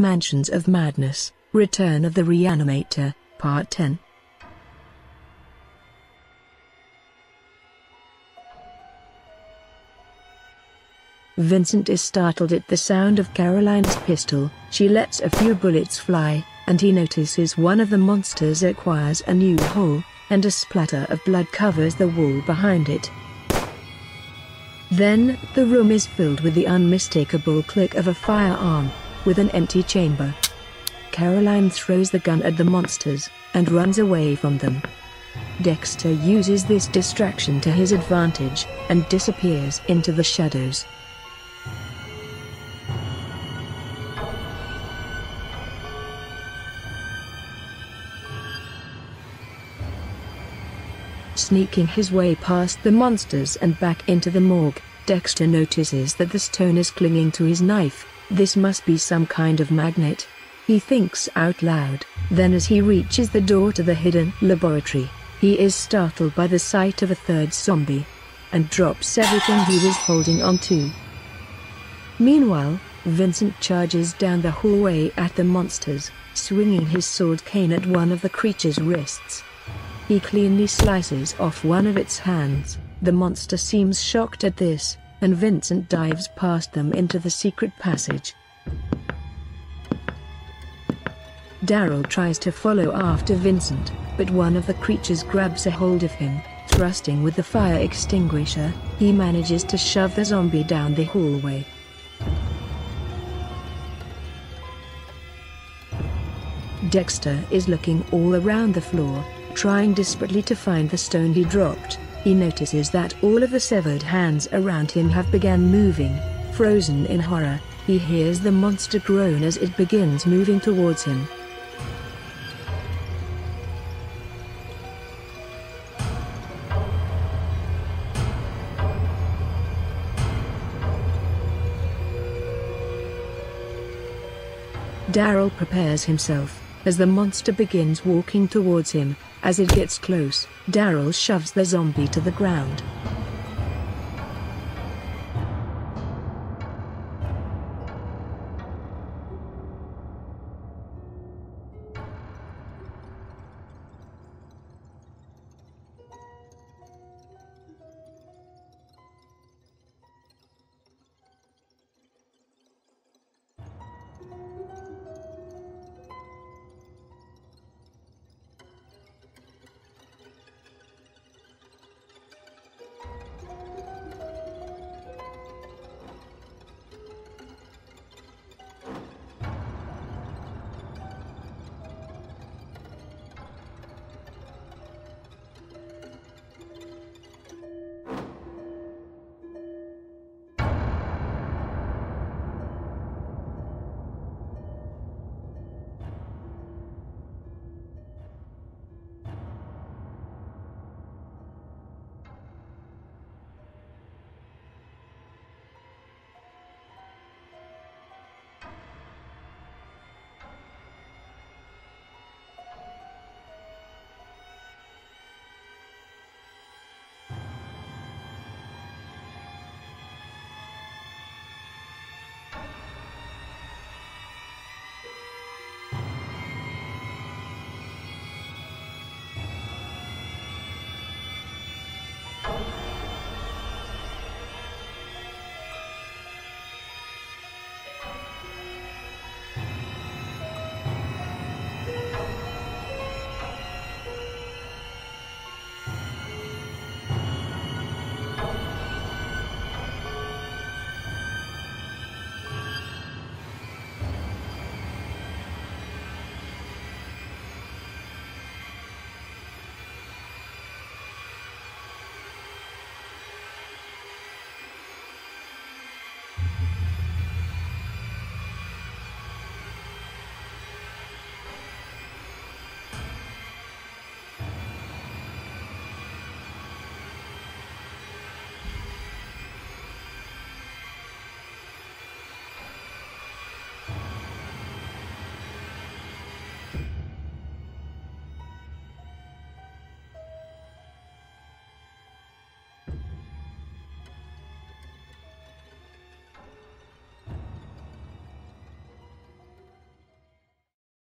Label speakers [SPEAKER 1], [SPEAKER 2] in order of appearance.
[SPEAKER 1] Mansions of Madness, Return of the Reanimator, Part 10. Vincent is startled at the sound of Caroline's pistol, she lets a few bullets fly, and he notices one of the monsters acquires a new hole, and a splatter of blood covers the wall behind it. Then, the room is filled with the unmistakable click of a firearm, with an empty chamber. Caroline throws the gun at the monsters, and runs away from them. Dexter uses this distraction to his advantage, and disappears into the shadows. Sneaking his way past the monsters and back into the morgue, Dexter notices that the stone is clinging to his knife, this must be some kind of magnet. He thinks out loud, then as he reaches the door to the hidden laboratory, he is startled by the sight of a third zombie, and drops everything he was holding onto. Meanwhile, Vincent charges down the hallway at the monsters, swinging his sword cane at one of the creature's wrists. He cleanly slices off one of its hands. The monster seems shocked at this, and Vincent dives past them into the secret passage. Daryl tries to follow after Vincent, but one of the creatures grabs a hold of him, thrusting with the fire extinguisher, he manages to shove the zombie down the hallway. Dexter is looking all around the floor, Trying desperately to find the stone he dropped, he notices that all of the severed hands around him have begun moving. Frozen in horror, he hears the monster groan as it begins moving towards him. Daryl prepares himself, as the monster begins walking towards him, as it gets close, Daryl shoves the zombie to the ground,